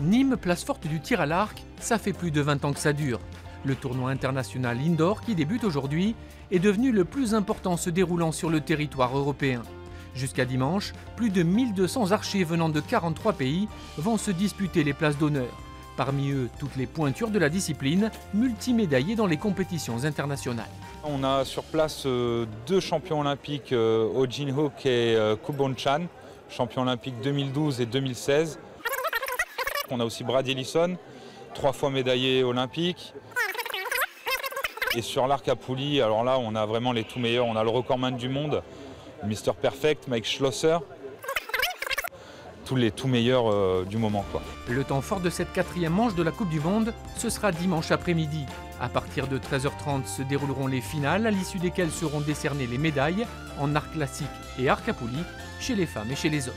Nîmes, place forte du tir à l'arc, ça fait plus de 20 ans que ça dure. Le tournoi international indoor qui débute aujourd'hui est devenu le plus important se déroulant sur le territoire européen. Jusqu'à dimanche, plus de 1200 archers venant de 43 pays vont se disputer les places d'honneur. Parmi eux, toutes les pointures de la discipline, multimédaillées dans les compétitions internationales. On a sur place euh, deux champions olympiques, euh, Oh Jin Hook et euh, Kubon Chan, champions olympiques 2012 et 2016. On a aussi Brad Ellison, trois fois médaillé olympique. Et sur l'arc à poulie, alors là, on a vraiment les tout meilleurs. On a le recordman du monde, Mr Perfect, Mike Schlosser. Tous les tout meilleurs euh, du moment. Le temps fort de cette quatrième manche de la Coupe du Monde, ce sera dimanche après-midi. À partir de 13h30 se dérouleront les finales, à l'issue desquelles seront décernées les médailles en arc classique et arc à poulie chez les femmes et chez les hommes.